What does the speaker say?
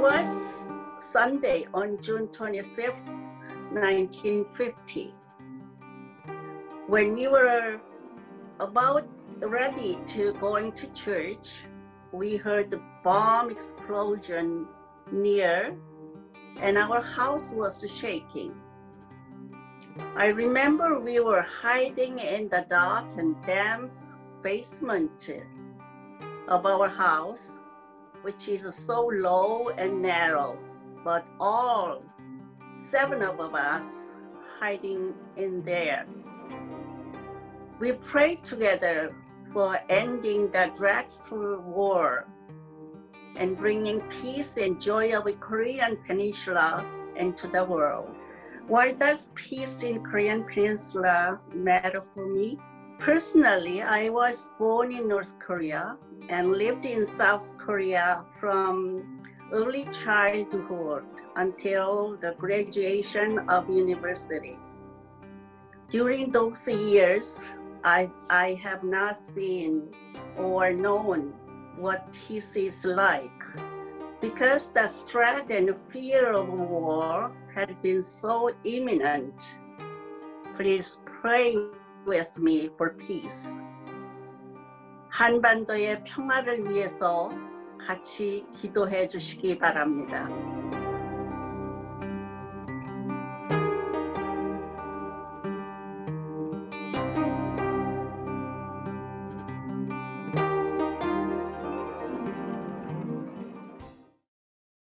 was Sunday on June 25th, 1950. When we were about ready to going to church, we heard the bomb explosion near and our house was shaking. I remember we were hiding in the dark and damp basement of our house, which is so low and narrow, but all seven of us hiding in there. We prayed together for ending the dreadful war and bringing peace and joy of the Korean Peninsula into the world. Why does peace in Korean Peninsula matter for me? Personally, I was born in North Korea and lived in South Korea from early childhood until the graduation of university. During those years, I, I have not seen or known what peace is like because the threat and fear of war had been so imminent. Please pray with me for peace. 한반도의 평화를 위해서 같이 기도해 주시기 바랍니다.